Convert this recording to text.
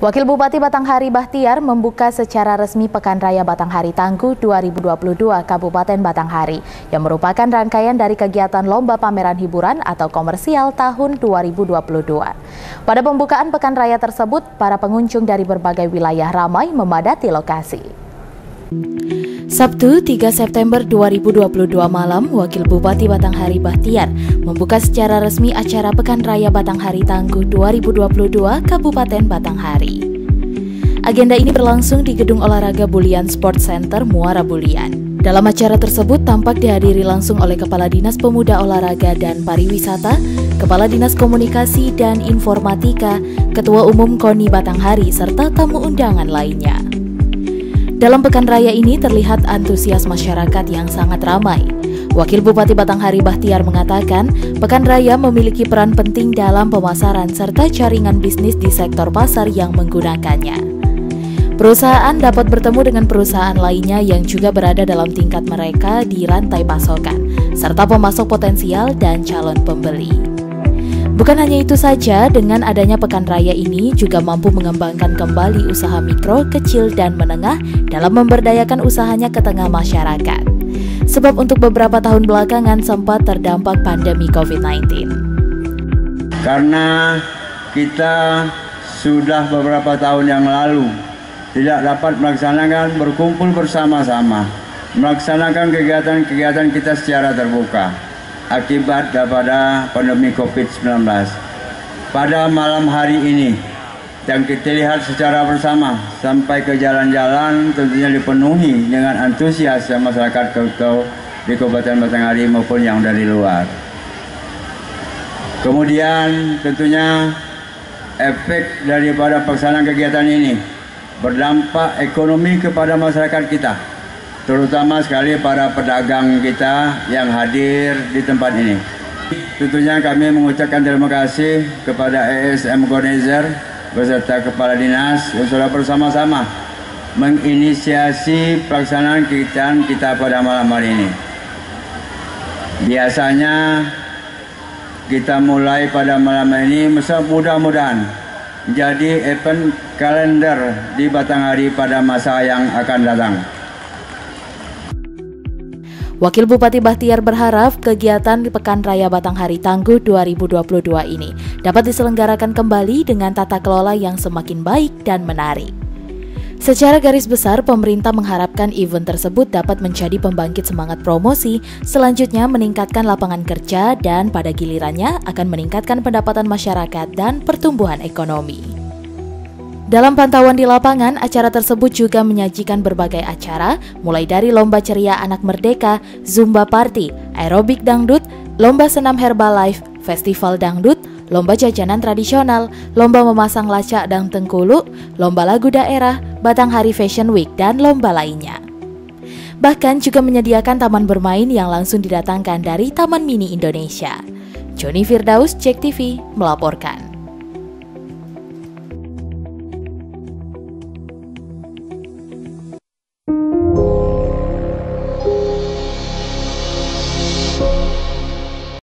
Wakil Bupati Batanghari Bahtiar membuka secara resmi Pekan Raya Batanghari Tangguh 2022 Kabupaten Batanghari yang merupakan rangkaian dari kegiatan Lomba Pameran Hiburan atau Komersial tahun 2022. Pada pembukaan Pekan Raya tersebut, para pengunjung dari berbagai wilayah ramai memadati lokasi. Sabtu 3 September 2022 malam, Wakil Bupati Batanghari Bahtiar membuka secara resmi acara Pekan Raya Batanghari Tangguh 2022 Kabupaten Batanghari. Agenda ini berlangsung di Gedung Olahraga Bulian Sport Center Muara Bulian. Dalam acara tersebut tampak dihadiri langsung oleh Kepala Dinas Pemuda Olahraga dan Pariwisata, Kepala Dinas Komunikasi dan Informatika, Ketua Umum KONI Batanghari, serta tamu undangan lainnya. Dalam pekan raya ini terlihat antusias masyarakat yang sangat ramai. Wakil Bupati Batanghari Bahtiar mengatakan, pekan raya memiliki peran penting dalam pemasaran serta jaringan bisnis di sektor pasar yang menggunakannya. Perusahaan dapat bertemu dengan perusahaan lainnya yang juga berada dalam tingkat mereka di rantai pasokan, serta pemasok potensial dan calon pembeli. Bukan hanya itu saja, dengan adanya pekan raya ini juga mampu mengembangkan kembali usaha mikro, kecil, dan menengah dalam memberdayakan usahanya ke tengah masyarakat. Sebab untuk beberapa tahun belakangan sempat terdampak pandemi COVID-19. Karena kita sudah beberapa tahun yang lalu tidak dapat melaksanakan berkumpul bersama-sama, melaksanakan kegiatan-kegiatan kita secara terbuka akibat daripada pandemi COVID-19. Pada malam hari ini yang kita lihat secara bersama sampai ke jalan-jalan tentunya dipenuhi dengan antusias masyarakat Kautau di Kabupaten Batanghari maupun yang dari luar. Kemudian tentunya efek daripada pelaksanaan kegiatan ini berdampak ekonomi kepada masyarakat kita terutama sekali para pedagang kita yang hadir di tempat ini. Tentunya kami mengucapkan terima kasih kepada ESM Organizer beserta Kepala Dinas yang sudah bersama-sama menginisiasi pelaksanaan kegiatan kita pada malam hari ini. Biasanya kita mulai pada malam ini mudah-mudahan jadi event kalender di Batanghari pada masa yang akan datang. Wakil Bupati Bahtiar berharap kegiatan Pekan Raya Batanghari Tangguh 2022 ini dapat diselenggarakan kembali dengan tata kelola yang semakin baik dan menarik. Secara garis besar, pemerintah mengharapkan event tersebut dapat menjadi pembangkit semangat promosi, selanjutnya meningkatkan lapangan kerja, dan pada gilirannya akan meningkatkan pendapatan masyarakat dan pertumbuhan ekonomi. Dalam pantauan di lapangan, acara tersebut juga menyajikan berbagai acara, mulai dari lomba ceria anak merdeka, zumba party, aerobik dangdut, lomba senam herbalife, festival dangdut, lomba jajanan tradisional, lomba memasang lacak dan tengkulu, lomba lagu daerah, Batanghari Fashion Week, dan lomba lainnya. Bahkan juga menyediakan taman bermain yang langsung didatangkan dari Taman Mini Indonesia. Joni Firdaus, Cek TV, melaporkan.